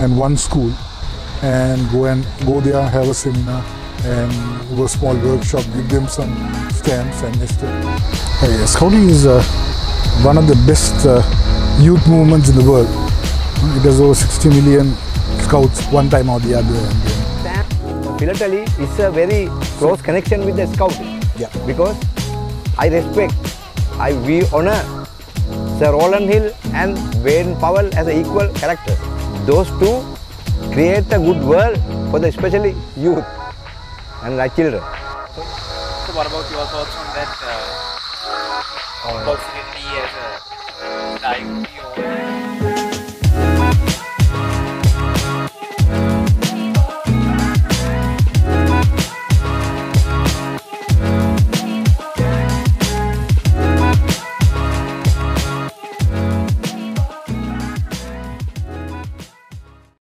and one school and go and go there, have a seminar and do a small workshop, give them some stamps and next uh, Scouting is uh, one of the best uh, youth movements in the world. It has over 60 million scouts one time or the other. And, Philately is a very close connection with the scouting. Yeah. Because I respect, I we honor Sir Rowland Hill and Baden-Powell as a equal character. Those two create a good world for the especially youth and like children. So, so what about your thoughts on that uh, opportunity as a diary or